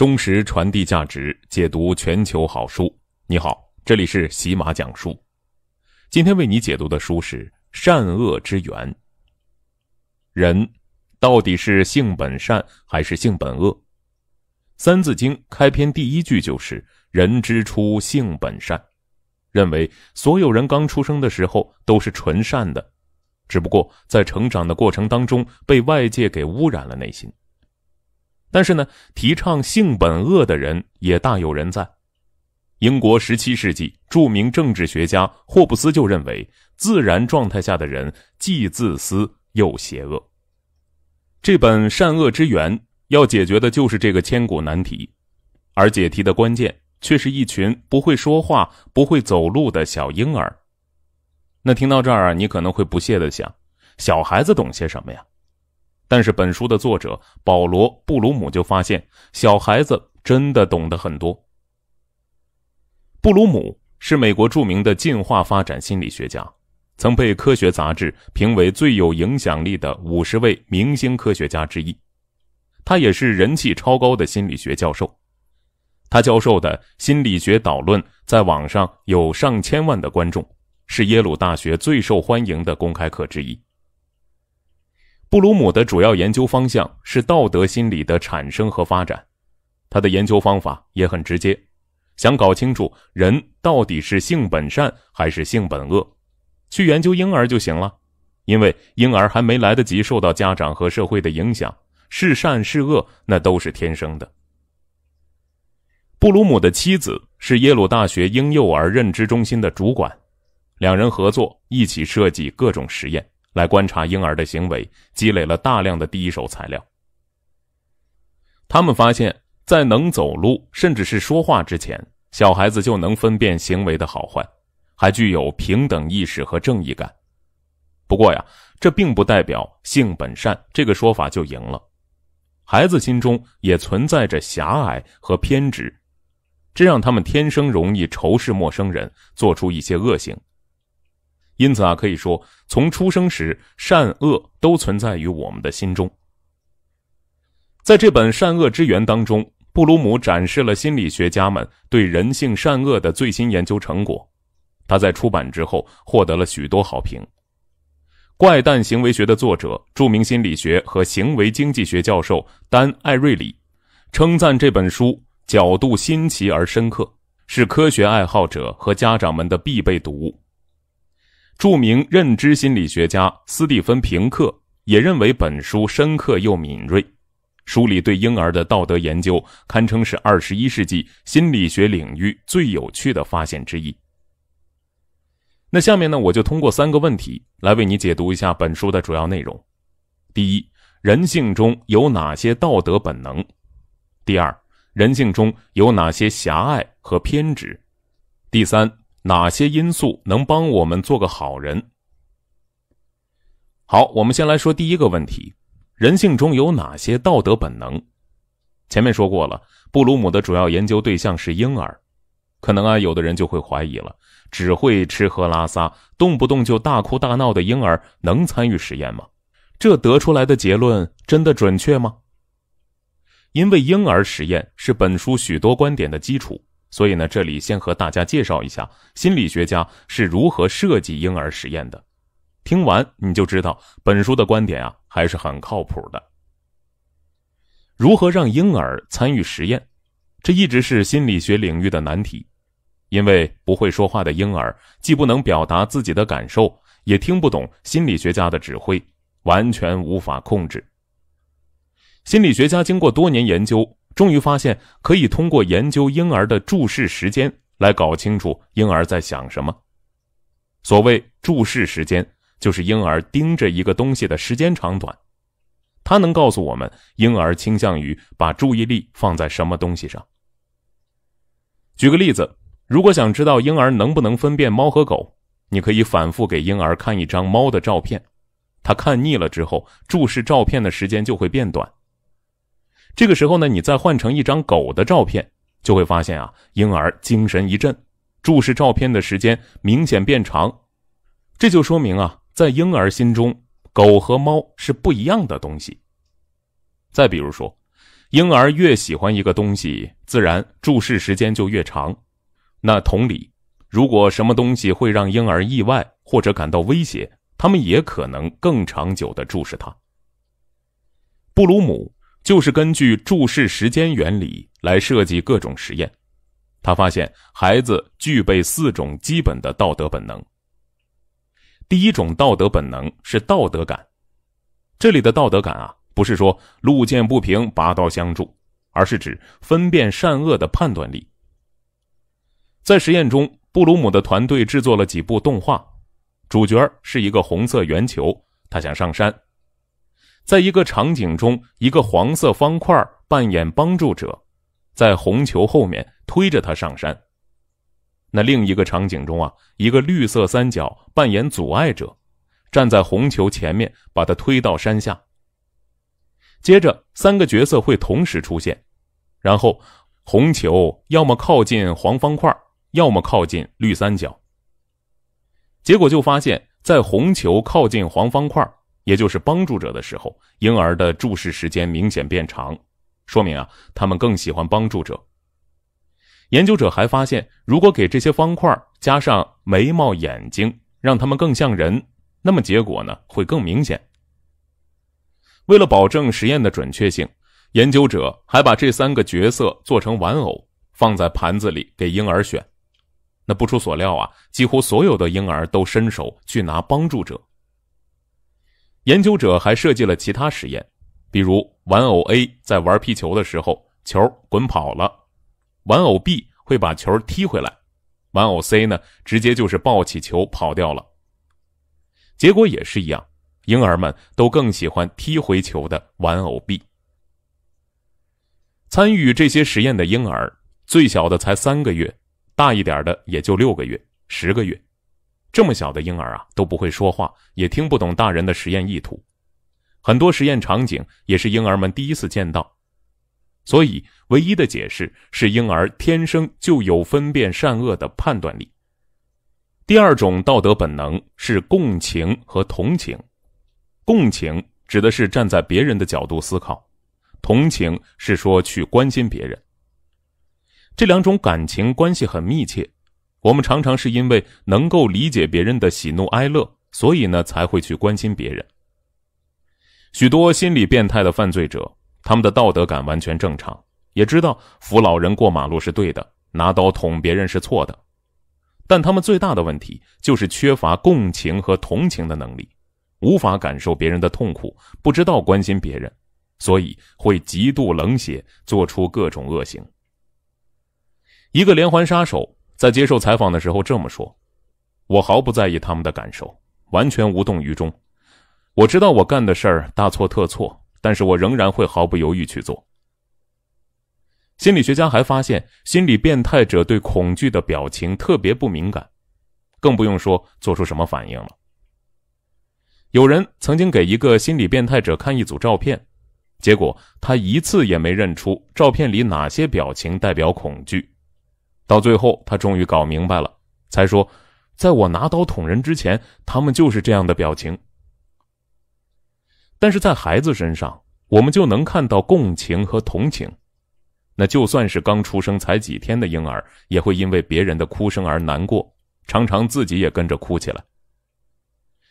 忠实传递价值，解读全球好书。你好，这里是喜马讲书。今天为你解读的书是《善恶之源》。人到底是性本善还是性本恶？《三字经》开篇第一句就是“人之初，性本善”，认为所有人刚出生的时候都是纯善的，只不过在成长的过程当中被外界给污染了内心。但是呢，提倡性本恶的人也大有人在。英国十七世纪著名政治学家霍布斯就认为，自然状态下的人既自私又邪恶。这本《善恶之源》要解决的就是这个千古难题，而解题的关键却是一群不会说话、不会走路的小婴儿。那听到这儿啊，你可能会不屑的想：小孩子懂些什么呀？但是本书的作者保罗·布鲁姆就发现，小孩子真的懂得很多。布鲁姆是美国著名的进化发展心理学家，曾被《科学》杂志评为最有影响力的五十位明星科学家之一。他也是人气超高的心理学教授，他教授的心理学导论在网上有上千万的观众，是耶鲁大学最受欢迎的公开课之一。布鲁姆的主要研究方向是道德心理的产生和发展，他的研究方法也很直接，想搞清楚人到底是性本善还是性本恶，去研究婴儿就行了，因为婴儿还没来得及受到家长和社会的影响，是善是恶那都是天生的。布鲁姆的妻子是耶鲁大学婴幼儿认知中心的主管，两人合作一起设计各种实验。来观察婴儿的行为，积累了大量的第一手材料。他们发现，在能走路甚至是说话之前，小孩子就能分辨行为的好坏，还具有平等意识和正义感。不过呀，这并不代表性本善这个说法就赢了。孩子心中也存在着狭隘和偏执，这让他们天生容易仇视陌生人，做出一些恶行。因此啊，可以说，从出生时，善恶都存在于我们的心中。在这本《善恶之源》当中，布鲁姆展示了心理学家们对人性善恶的最新研究成果。他在出版之后获得了许多好评。《怪诞行为学》的作者、著名心理学和行为经济学教授丹·艾瑞里称赞这本书角度新奇而深刻，是科学爱好者和家长们的必备读物。著名认知心理学家斯蒂芬·平克也认为本书深刻又敏锐，书里对婴儿的道德研究堪称是二十一世纪心理学领域最有趣的发现之一。那下面呢，我就通过三个问题来为你解读一下本书的主要内容：第一，人性中有哪些道德本能？第二，人性中有哪些狭隘和偏执？第三。哪些因素能帮我们做个好人？好，我们先来说第一个问题：人性中有哪些道德本能？前面说过了，布鲁姆的主要研究对象是婴儿。可能啊，有的人就会怀疑了：只会吃喝拉撒，动不动就大哭大闹的婴儿能参与实验吗？这得出来的结论真的准确吗？因为婴儿实验是本书许多观点的基础。所以呢，这里先和大家介绍一下心理学家是如何设计婴儿实验的。听完你就知道本书的观点啊还是很靠谱的。如何让婴儿参与实验，这一直是心理学领域的难题，因为不会说话的婴儿既不能表达自己的感受，也听不懂心理学家的指挥，完全无法控制。心理学家经过多年研究。终于发现，可以通过研究婴儿的注视时间来搞清楚婴儿在想什么。所谓注视时间，就是婴儿盯着一个东西的时间长短。它能告诉我们婴儿倾向于把注意力放在什么东西上。举个例子，如果想知道婴儿能不能分辨猫和狗，你可以反复给婴儿看一张猫的照片，他看腻了之后，注视照片的时间就会变短。这个时候呢，你再换成一张狗的照片，就会发现啊，婴儿精神一振，注视照片的时间明显变长。这就说明啊，在婴儿心中，狗和猫是不一样的东西。再比如说，婴儿越喜欢一个东西，自然注视时间就越长。那同理，如果什么东西会让婴儿意外或者感到威胁，他们也可能更长久的注视它。布鲁姆就是根据注视时间原理来设计各种实验。他发现孩子具备四种基本的道德本能。第一种道德本能是道德感，这里的道德感啊，不是说路见不平拔刀相助，而是指分辨善恶的判断力。在实验中，布鲁姆的团队制作了几部动画，主角是一个红色圆球，他想上山。在一个场景中，一个黄色方块扮演帮助者，在红球后面推着他上山。那另一个场景中啊，一个绿色三角扮演阻碍者，站在红球前面把他推到山下。接着，三个角色会同时出现，然后红球要么靠近黄方块，要么靠近绿三角。结果就发现，在红球靠近黄方块。也就是帮助者的时候，婴儿的注视时间明显变长，说明啊，他们更喜欢帮助者。研究者还发现，如果给这些方块加上眉毛、眼睛，让他们更像人，那么结果呢会更明显。为了保证实验的准确性，研究者还把这三个角色做成玩偶，放在盘子里给婴儿选。那不出所料啊，几乎所有的婴儿都伸手去拿帮助者。研究者还设计了其他实验，比如玩偶 A 在玩皮球的时候，球滚跑了；玩偶 B 会把球踢回来；玩偶 C 呢，直接就是抱起球跑掉了。结果也是一样，婴儿们都更喜欢踢回球的玩偶 B。参与这些实验的婴儿，最小的才三个月，大一点的也就六个月、十个月。这么小的婴儿啊都不会说话，也听不懂大人的实验意图，很多实验场景也是婴儿们第一次见到，所以唯一的解释是婴儿天生就有分辨善恶的判断力。第二种道德本能是共情和同情，共情指的是站在别人的角度思考，同情是说去关心别人。这两种感情关系很密切。我们常常是因为能够理解别人的喜怒哀乐，所以呢才会去关心别人。许多心理变态的犯罪者，他们的道德感完全正常，也知道扶老人过马路是对的，拿刀捅别人是错的，但他们最大的问题就是缺乏共情和同情的能力，无法感受别人的痛苦，不知道关心别人，所以会极度冷血，做出各种恶行。一个连环杀手。在接受采访的时候这么说：“我毫不在意他们的感受，完全无动于衷。我知道我干的事儿大错特错，但是我仍然会毫不犹豫去做。”心理学家还发现，心理变态者对恐惧的表情特别不敏感，更不用说做出什么反应了。有人曾经给一个心理变态者看一组照片，结果他一次也没认出照片里哪些表情代表恐惧。到最后，他终于搞明白了，才说：“在我拿刀捅人之前，他们就是这样的表情。”但是在孩子身上，我们就能看到共情和同情。那就算是刚出生才几天的婴儿，也会因为别人的哭声而难过，常常自己也跟着哭起来。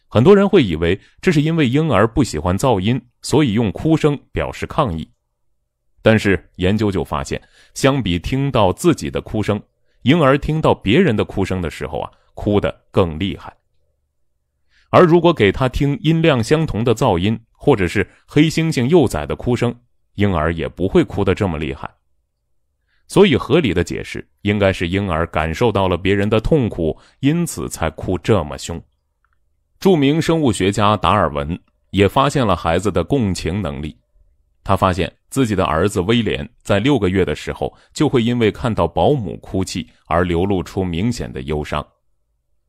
很多人会以为这是因为婴儿不喜欢噪音，所以用哭声表示抗议。但是研究就发现，相比听到自己的哭声，婴儿听到别人的哭声的时候啊，哭得更厉害。而如果给他听音量相同的噪音，或者是黑猩猩幼崽的哭声，婴儿也不会哭得这么厉害。所以合理的解释应该是婴儿感受到了别人的痛苦，因此才哭这么凶。著名生物学家达尔文也发现了孩子的共情能力。他发现自己的儿子威廉在六个月的时候就会因为看到保姆哭泣而流露出明显的忧伤，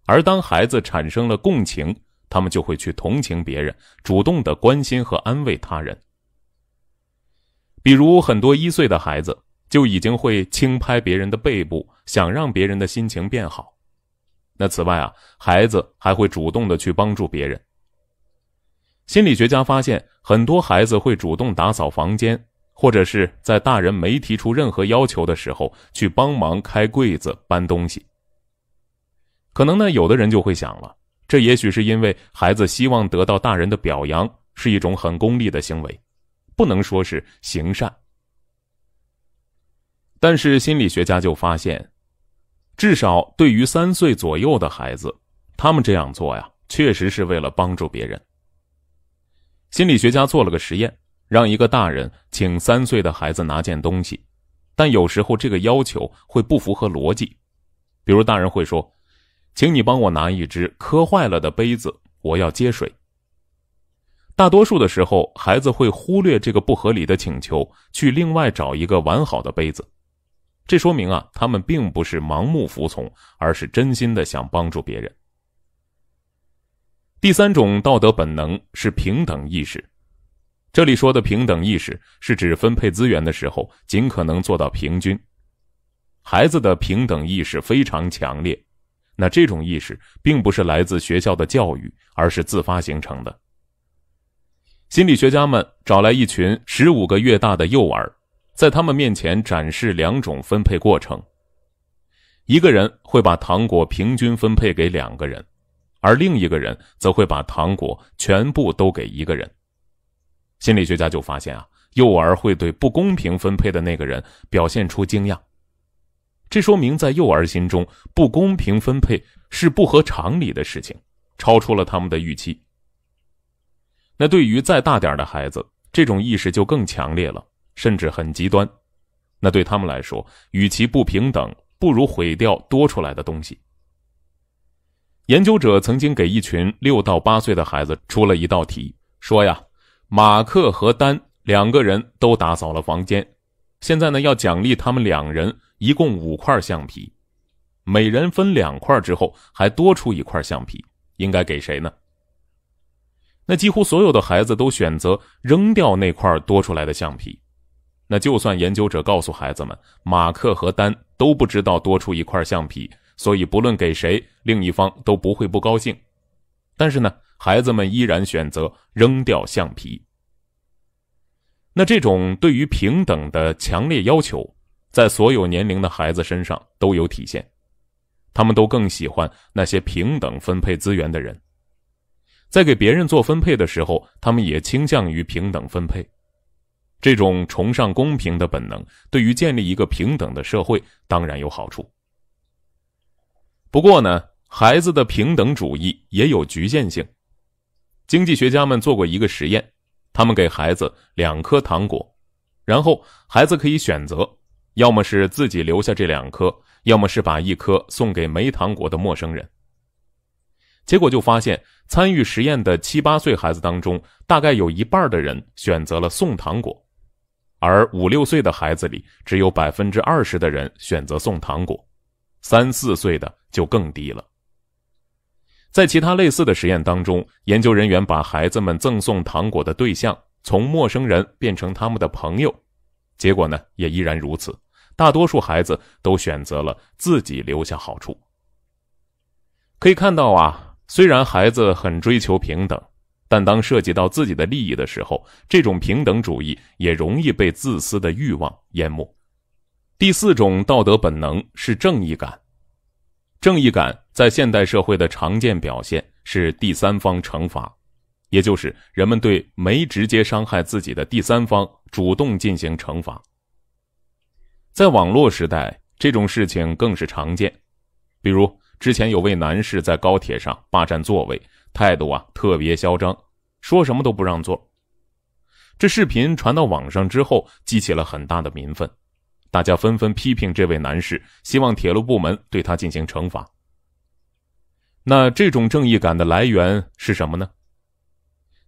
而当孩子产生了共情，他们就会去同情别人，主动的关心和安慰他人。比如很多一岁的孩子就已经会轻拍别人的背部，想让别人的心情变好。那此外啊，孩子还会主动的去帮助别人。心理学家发现，很多孩子会主动打扫房间，或者是在大人没提出任何要求的时候去帮忙开柜子、搬东西。可能呢，有的人就会想了，这也许是因为孩子希望得到大人的表扬，是一种很功利的行为，不能说是行善。但是心理学家就发现，至少对于三岁左右的孩子，他们这样做呀，确实是为了帮助别人。心理学家做了个实验，让一个大人请三岁的孩子拿件东西，但有时候这个要求会不符合逻辑，比如大人会说。请你帮我拿一只磕坏了的杯子，我要接水。大多数的时候，孩子会忽略这个不合理的请求，去另外找一个完好的杯子。这说明啊，他们并不是盲目服从，而是真心的想帮助别人。第三种道德本能是平等意识。这里说的平等意识，是指分配资源的时候尽可能做到平均。孩子的平等意识非常强烈。那这种意识并不是来自学校的教育，而是自发形成的。心理学家们找来一群十五个月大的幼儿，在他们面前展示两种分配过程：一个人会把糖果平均分配给两个人，而另一个人则会把糖果全部都给一个人。心理学家就发现啊，幼儿会对不公平分配的那个人表现出惊讶。这说明，在幼儿心中，不公平分配是不合常理的事情，超出了他们的预期。那对于再大点的孩子，这种意识就更强烈了，甚至很极端。那对他们来说，与其不平等，不如毁掉多出来的东西。研究者曾经给一群六到八岁的孩子出了一道题，说呀，马克和丹两个人都打扫了房间，现在呢要奖励他们两人。一共五块橡皮，每人分两块之后，还多出一块橡皮，应该给谁呢？那几乎所有的孩子都选择扔掉那块多出来的橡皮。那就算研究者告诉孩子们，马克和丹都不知道多出一块橡皮，所以不论给谁，另一方都不会不高兴。但是呢，孩子们依然选择扔掉橡皮。那这种对于平等的强烈要求。在所有年龄的孩子身上都有体现，他们都更喜欢那些平等分配资源的人。在给别人做分配的时候，他们也倾向于平等分配。这种崇尚公平的本能，对于建立一个平等的社会当然有好处。不过呢，孩子的平等主义也有局限性。经济学家们做过一个实验，他们给孩子两颗糖果，然后孩子可以选择。要么是自己留下这两颗，要么是把一颗送给没糖果的陌生人。结果就发现，参与实验的七八岁孩子当中，大概有一半的人选择了送糖果，而五六岁的孩子里，只有百分之二十的人选择送糖果，三四岁的就更低了。在其他类似的实验当中，研究人员把孩子们赠送糖果的对象从陌生人变成他们的朋友。结果呢，也依然如此。大多数孩子都选择了自己留下好处。可以看到啊，虽然孩子很追求平等，但当涉及到自己的利益的时候，这种平等主义也容易被自私的欲望淹没。第四种道德本能是正义感。正义感在现代社会的常见表现是第三方惩罚。也就是人们对没直接伤害自己的第三方主动进行惩罚。在网络时代，这种事情更是常见。比如之前有位男士在高铁上霸占座位，态度啊特别嚣张，说什么都不让座。这视频传到网上之后，激起了很大的民愤，大家纷纷批评这位男士，希望铁路部门对他进行惩罚。那这种正义感的来源是什么呢？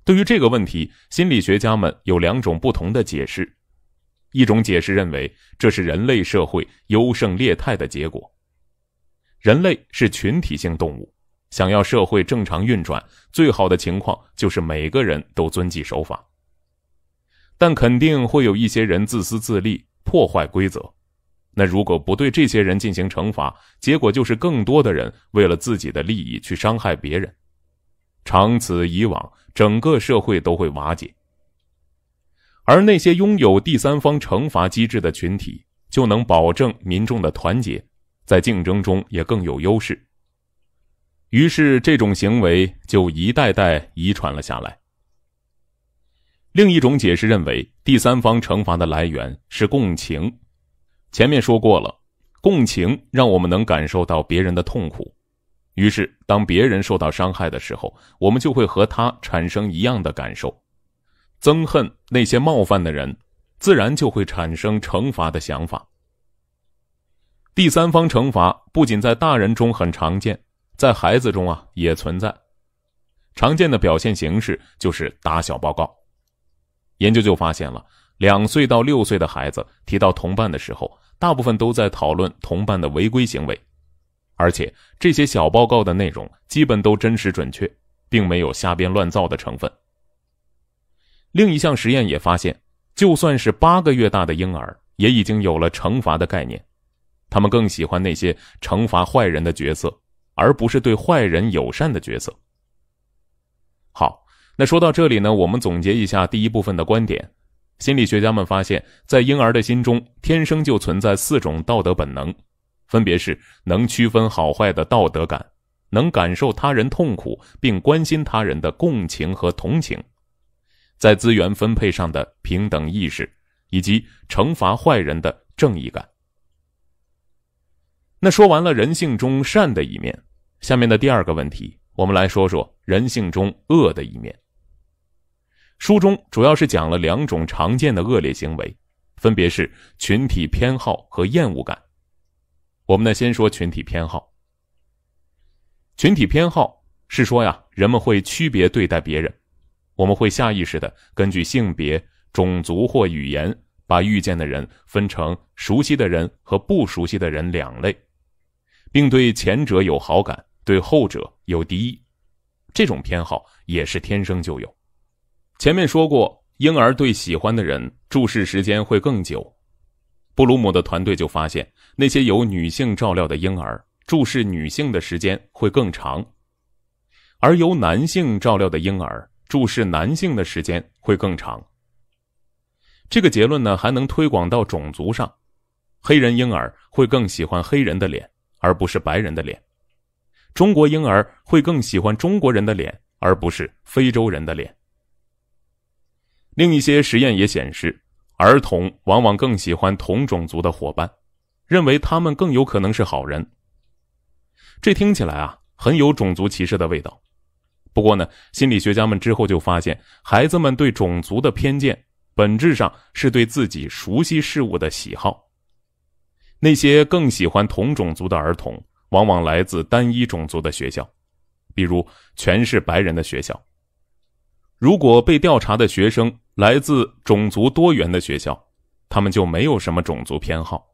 对于这个问题，心理学家们有两种不同的解释。一种解释认为，这是人类社会优胜劣汰的结果。人类是群体性动物，想要社会正常运转，最好的情况就是每个人都遵纪守法。但肯定会有一些人自私自利，破坏规则。那如果不对这些人进行惩罚，结果就是更多的人为了自己的利益去伤害别人。长此以往，整个社会都会瓦解。而那些拥有第三方惩罚机制的群体，就能保证民众的团结，在竞争中也更有优势。于是，这种行为就一代代遗传了下来。另一种解释认为，第三方惩罚的来源是共情。前面说过了，共情让我们能感受到别人的痛苦，于是当别人受到伤害的时候，我们就会和他产生一样的感受，憎恨那些冒犯的人，自然就会产生惩罚的想法。第三方惩罚不仅在大人中很常见，在孩子中啊也存在。常见的表现形式就是打小报告。研究就发现了，两岁到六岁的孩子提到同伴的时候，大部分都在讨论同伴的违规行为，而且这些小报告的内容基本都真实准确，并没有瞎编乱造的成分。另一项实验也发现，就算是八个月大的婴儿，也已经有了惩罚的概念，他们更喜欢那些惩罚坏人的角色，而不是对坏人友善的角色。好。那说到这里呢，我们总结一下第一部分的观点。心理学家们发现，在婴儿的心中天生就存在四种道德本能，分别是能区分好坏的道德感，能感受他人痛苦并关心他人的共情和同情，在资源分配上的平等意识，以及惩罚坏人的正义感。那说完了人性中善的一面，下面的第二个问题，我们来说说人性中恶的一面。书中主要是讲了两种常见的恶劣行为，分别是群体偏好和厌恶感。我们呢，先说群体偏好。群体偏好是说呀，人们会区别对待别人，我们会下意识的根据性别、种族或语言，把遇见的人分成熟悉的人和不熟悉的人两类，并对前者有好感，对后者有敌意。这种偏好也是天生就有。前面说过，婴儿对喜欢的人注视时间会更久。布鲁姆的团队就发现，那些由女性照料的婴儿注视女性的时间会更长，而由男性照料的婴儿注视男性的时间会更长。这个结论呢，还能推广到种族上，黑人婴儿会更喜欢黑人的脸，而不是白人的脸；中国婴儿会更喜欢中国人的脸，而不是非洲人的脸。另一些实验也显示，儿童往往更喜欢同种族的伙伴，认为他们更有可能是好人。这听起来啊，很有种族歧视的味道。不过呢，心理学家们之后就发现，孩子们对种族的偏见，本质上是对自己熟悉事物的喜好。那些更喜欢同种族的儿童，往往来自单一种族的学校，比如全是白人的学校。如果被调查的学生来自种族多元的学校，他们就没有什么种族偏好，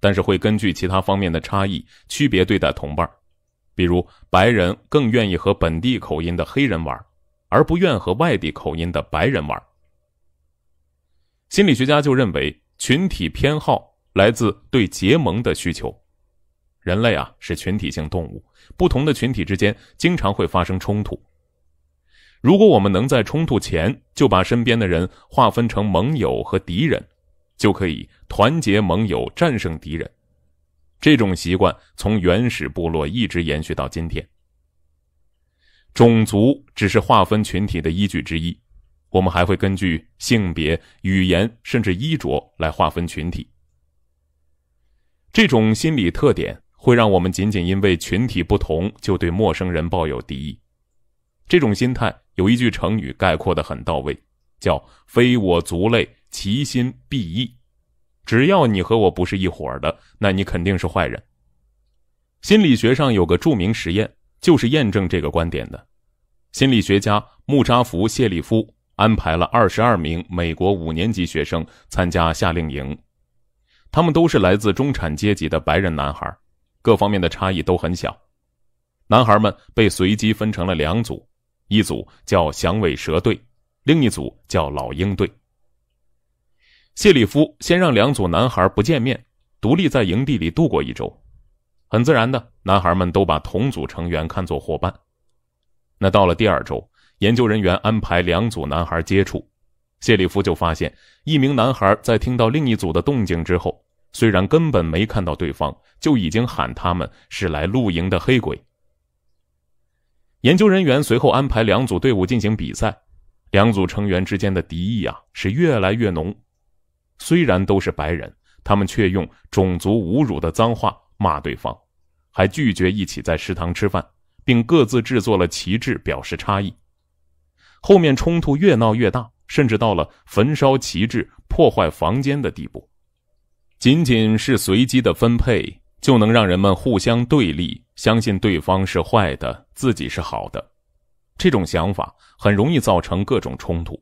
但是会根据其他方面的差异区别对待同伴比如白人更愿意和本地口音的黑人玩，而不愿和外地口音的白人玩。心理学家就认为，群体偏好来自对结盟的需求。人类啊是群体性动物，不同的群体之间经常会发生冲突。如果我们能在冲突前就把身边的人划分成盟友和敌人，就可以团结盟友战胜敌人。这种习惯从原始部落一直延续到今天。种族只是划分群体的依据之一，我们还会根据性别、语言甚至衣着来划分群体。这种心理特点会让我们仅仅因为群体不同就对陌生人抱有敌意。这种心态。有一句成语概括的很到位，叫“非我族类，其心必异”。只要你和我不是一伙的，那你肯定是坏人。心理学上有个著名实验，就是验证这个观点的。心理学家穆扎弗·谢利夫安排了二十二名美国五年级学生参加夏令营，他们都是来自中产阶级的白人男孩，各方面的差异都很小。男孩们被随机分成了两组。一组叫响尾蛇队，另一组叫老鹰队。谢里夫先让两组男孩不见面，独立在营地里度过一周。很自然的，男孩们都把同组成员看作伙伴。那到了第二周，研究人员安排两组男孩接触，谢里夫就发现，一名男孩在听到另一组的动静之后，虽然根本没看到对方，就已经喊他们是来露营的黑鬼。研究人员随后安排两组队伍进行比赛，两组成员之间的敌意啊是越来越浓。虽然都是白人，他们却用种族侮辱的脏话骂对方，还拒绝一起在食堂吃饭，并各自制作了旗帜表示差异。后面冲突越闹越大。甚至到了焚烧旗帜、破坏房间的地步。仅仅是随机的分配，就能让人们互相对立，相信对方是坏的，自己是好的。这种想法很容易造成各种冲突。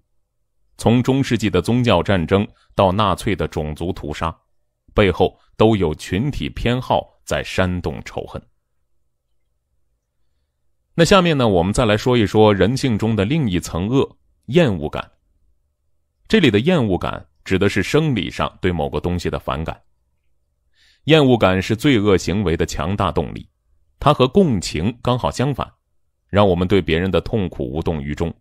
从中世纪的宗教战争到纳粹的种族屠杀，背后都有群体偏好在煽动仇恨。那下面呢，我们再来说一说人性中的另一层恶——厌恶感。这里的厌恶感指的是生理上对某个东西的反感。厌恶感是罪恶行为的强大动力，它和共情刚好相反，让我们对别人的痛苦无动于衷。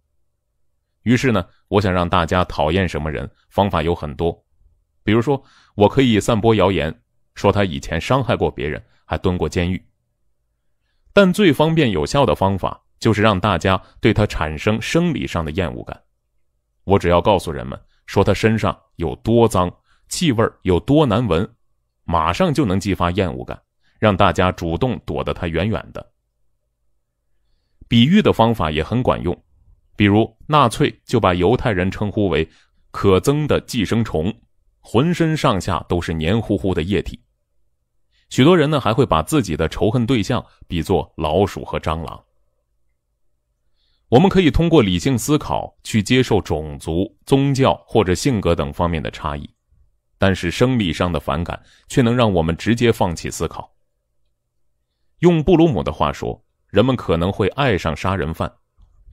于是呢，我想让大家讨厌什么人，方法有很多。比如说，我可以散播谣言，说他以前伤害过别人，还蹲过监狱。但最方便有效的方法，就是让大家对他产生生理上的厌恶感。我只要告诉人们说他身上有多脏，气味有多难闻，马上就能激发厌恶感，让大家主动躲得他远远的。比喻的方法也很管用，比如纳粹就把犹太人称呼为“可憎的寄生虫”，浑身上下都是黏糊糊的液体。许多人呢还会把自己的仇恨对象比作老鼠和蟑螂。我们可以通过理性思考去接受种族、宗教或者性格等方面的差异，但是生理上的反感却能让我们直接放弃思考。用布鲁姆的话说，人们可能会爱上杀人犯，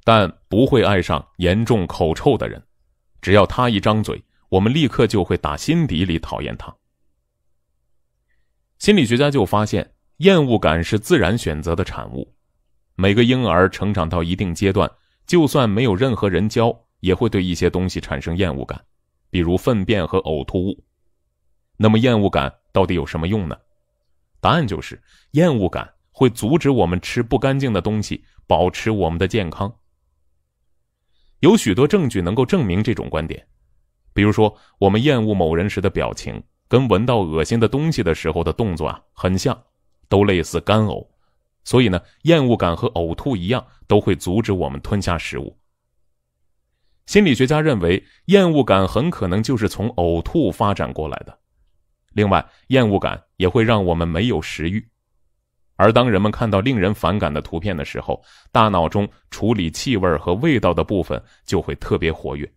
但不会爱上严重口臭的人。只要他一张嘴，我们立刻就会打心底里讨厌他。心理学家就发现，厌恶感是自然选择的产物。每个婴儿成长到一定阶段，就算没有任何人教，也会对一些东西产生厌恶感，比如粪便和呕吐物。那么，厌恶感到底有什么用呢？答案就是，厌恶感会阻止我们吃不干净的东西，保持我们的健康。有许多证据能够证明这种观点，比如说，我们厌恶某人时的表情，跟闻到恶心的东西的时候的动作啊很像，都类似干呕。所以呢，厌恶感和呕吐一样，都会阻止我们吞下食物。心理学家认为，厌恶感很可能就是从呕吐发展过来的。另外，厌恶感也会让我们没有食欲。而当人们看到令人反感的图片的时候，大脑中处理气味和味道的部分就会特别活跃。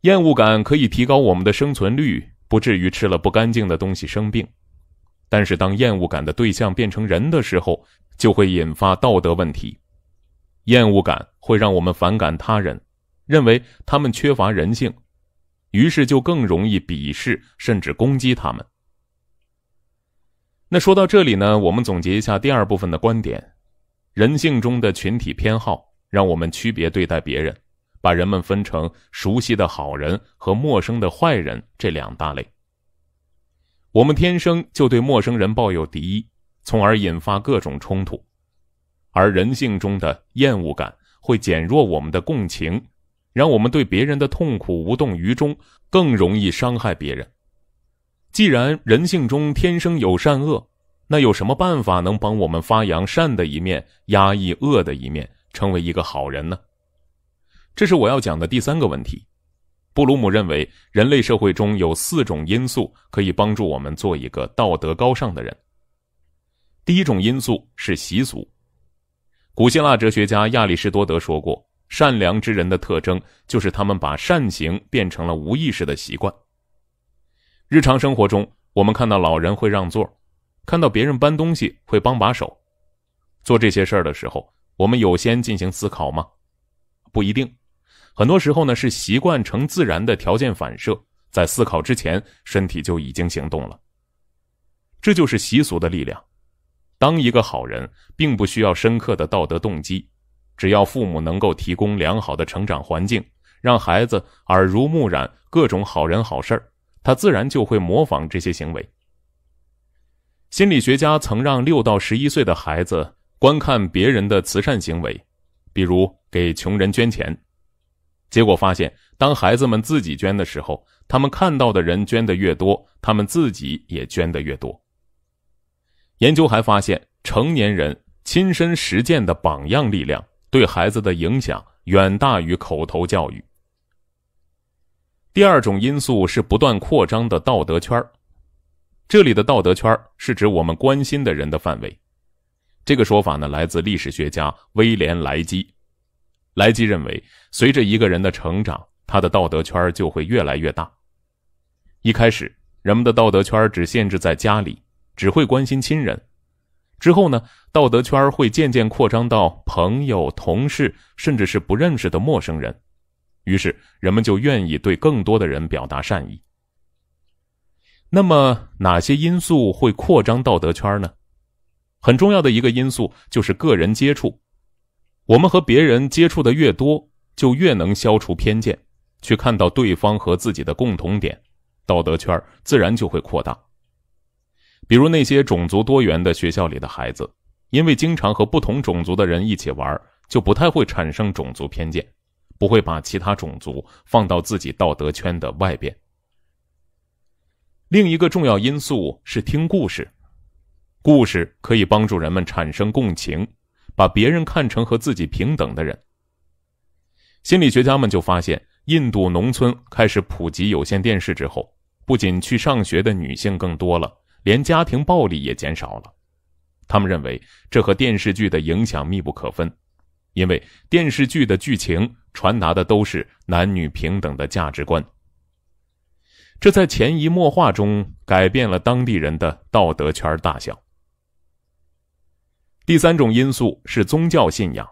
厌恶感可以提高我们的生存率，不至于吃了不干净的东西生病。但是，当厌恶感的对象变成人的时候，就会引发道德问题。厌恶感会让我们反感他人，认为他们缺乏人性，于是就更容易鄙视甚至攻击他们。那说到这里呢，我们总结一下第二部分的观点：人性中的群体偏好让我们区别对待别人，把人们分成熟悉的好人和陌生的坏人这两大类。我们天生就对陌生人抱有敌意，从而引发各种冲突，而人性中的厌恶感会减弱我们的共情，让我们对别人的痛苦无动于衷，更容易伤害别人。既然人性中天生有善恶，那有什么办法能帮我们发扬善的一面，压抑恶的一面，成为一个好人呢？这是我要讲的第三个问题。布鲁姆认为，人类社会中有四种因素可以帮助我们做一个道德高尚的人。第一种因素是习俗。古希腊哲学家亚里士多德说过：“善良之人的特征就是他们把善行变成了无意识的习惯。”日常生活中，我们看到老人会让座，看到别人搬东西会帮把手。做这些事儿的时候，我们有先进行思考吗？不一定。很多时候呢，是习惯成自然的条件反射，在思考之前，身体就已经行动了。这就是习俗的力量。当一个好人，并不需要深刻的道德动机，只要父母能够提供良好的成长环境，让孩子耳濡目染各种好人好事儿他自然就会模仿这些行为。心理学家曾让六到十一岁的孩子观看别人的慈善行为，比如给穷人捐钱，结果发现，当孩子们自己捐的时候，他们看到的人捐的越多，他们自己也捐的越多。研究还发现，成年人亲身实践的榜样力量对孩子的影响远大于口头教育。第二种因素是不断扩张的道德圈这里的道德圈是指我们关心的人的范围。这个说法呢，来自历史学家威廉·莱基。莱基认为，随着一个人的成长，他的道德圈就会越来越大。一开始，人们的道德圈只限制在家里，只会关心亲人；之后呢，道德圈会渐渐扩张到朋友、同事，甚至是不认识的陌生人。于是，人们就愿意对更多的人表达善意。那么，哪些因素会扩张道德圈呢？很重要的一个因素就是个人接触。我们和别人接触的越多，就越能消除偏见，去看到对方和自己的共同点，道德圈自然就会扩大。比如那些种族多元的学校里的孩子，因为经常和不同种族的人一起玩，就不太会产生种族偏见。不会把其他种族放到自己道德圈的外边。另一个重要因素是听故事，故事可以帮助人们产生共情，把别人看成和自己平等的人。心理学家们就发现，印度农村开始普及有线电视之后，不仅去上学的女性更多了，连家庭暴力也减少了。他们认为这和电视剧的影响密不可分。因为电视剧的剧情传达的都是男女平等的价值观，这在潜移默化中改变了当地人的道德圈大小。第三种因素是宗教信仰。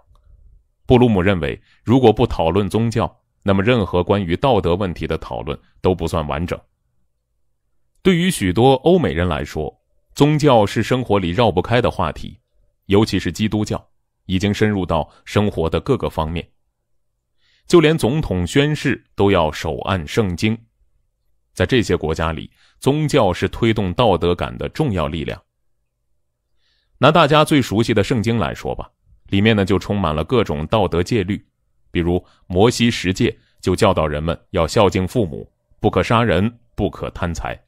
布鲁姆认为，如果不讨论宗教，那么任何关于道德问题的讨论都不算完整。对于许多欧美人来说，宗教是生活里绕不开的话题，尤其是基督教。已经深入到生活的各个方面，就连总统宣誓都要手按圣经。在这些国家里，宗教是推动道德感的重要力量。拿大家最熟悉的圣经来说吧，里面呢就充满了各种道德戒律，比如摩西十诫就教导人们要孝敬父母，不可杀人，不可贪财。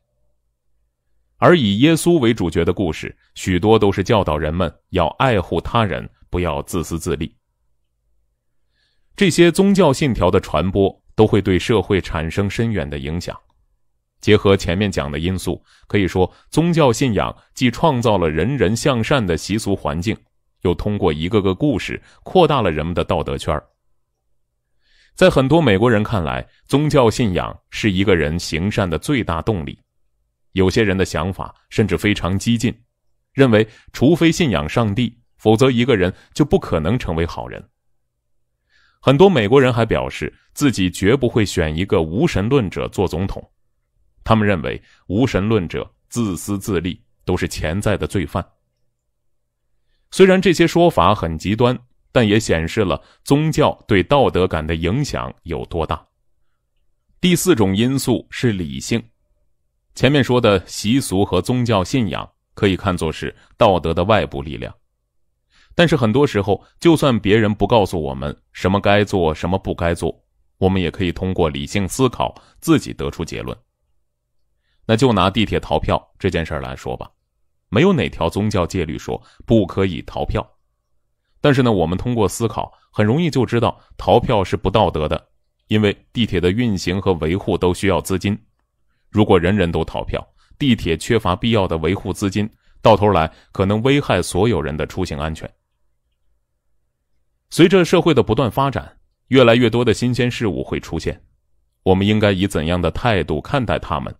而以耶稣为主角的故事，许多都是教导人们要爱护他人。不要自私自利。这些宗教信条的传播都会对社会产生深远的影响。结合前面讲的因素，可以说宗教信仰既创造了人人向善的习俗环境，又通过一个个故事扩大了人们的道德圈。在很多美国人看来，宗教信仰是一个人行善的最大动力。有些人的想法甚至非常激进，认为除非信仰上帝。否则，一个人就不可能成为好人。很多美国人还表示自己绝不会选一个无神论者做总统，他们认为无神论者自私自利，都是潜在的罪犯。虽然这些说法很极端，但也显示了宗教对道德感的影响有多大。第四种因素是理性，前面说的习俗和宗教信仰可以看作是道德的外部力量。但是很多时候，就算别人不告诉我们什么该做，什么不该做，我们也可以通过理性思考自己得出结论。那就拿地铁逃票这件事儿来说吧，没有哪条宗教戒律说不可以逃票。但是呢，我们通过思考，很容易就知道逃票是不道德的，因为地铁的运行和维护都需要资金。如果人人都逃票，地铁缺乏必要的维护资金，到头来可能危害所有人的出行安全。随着社会的不断发展，越来越多的新鲜事物会出现，我们应该以怎样的态度看待他们？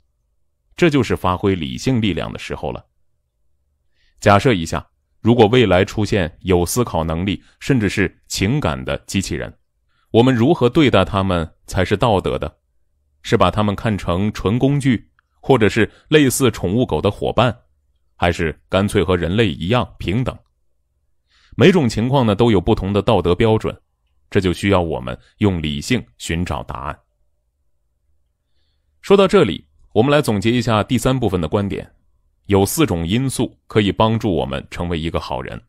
这就是发挥理性力量的时候了。假设一下，如果未来出现有思考能力甚至是情感的机器人，我们如何对待他们才是道德的？是把他们看成纯工具，或者是类似宠物狗的伙伴，还是干脆和人类一样平等？每种情况呢都有不同的道德标准，这就需要我们用理性寻找答案。说到这里，我们来总结一下第三部分的观点：有四种因素可以帮助我们成为一个好人。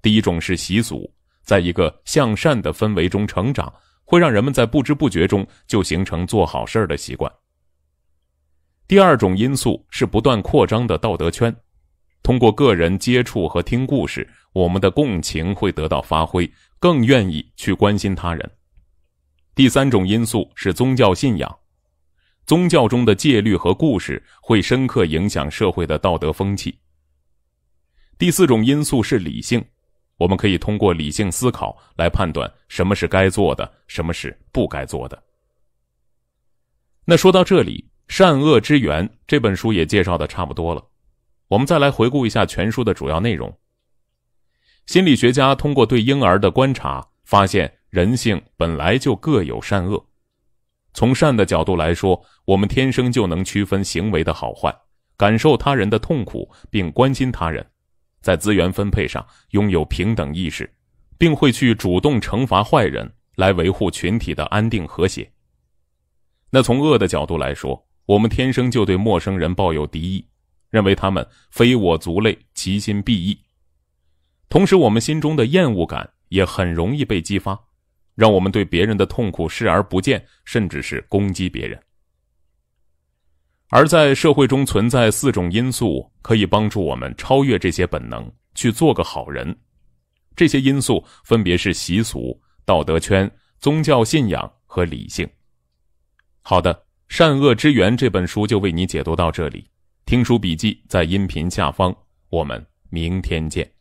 第一种是习俗，在一个向善的氛围中成长，会让人们在不知不觉中就形成做好事儿的习惯。第二种因素是不断扩张的道德圈，通过个人接触和听故事，我们的共情会得到发挥，更愿意去关心他人。第三种因素是宗教信仰，宗教中的戒律和故事会深刻影响社会的道德风气。第四种因素是理性。我们可以通过理性思考来判断什么是该做的，什么是不该做的。那说到这里，《善恶之源》这本书也介绍的差不多了，我们再来回顾一下全书的主要内容。心理学家通过对婴儿的观察，发现人性本来就各有善恶。从善的角度来说，我们天生就能区分行为的好坏，感受他人的痛苦，并关心他人。在资源分配上拥有平等意识，并会去主动惩罚坏人，来维护群体的安定和谐。那从恶的角度来说，我们天生就对陌生人抱有敌意，认为他们非我族类，其心必异。同时，我们心中的厌恶感也很容易被激发，让我们对别人的痛苦视而不见，甚至是攻击别人。而在社会中存在四种因素，可以帮助我们超越这些本能，去做个好人。这些因素分别是习俗、道德圈、宗教信仰和理性。好的，《善恶之源》这本书就为你解读到这里。听书笔记在音频下方，我们明天见。